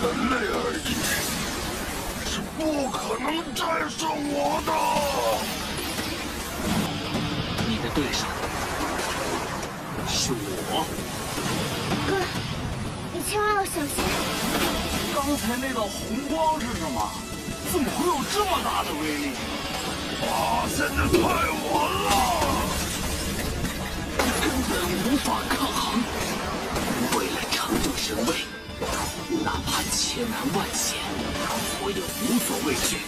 人类而已，是不可能战胜我的。你的对手是我。哥，你千万要小心。刚才那道红光是什么？怎么会有这么大的威力？啊，现在太晚哪怕千难万险，我也无所畏惧。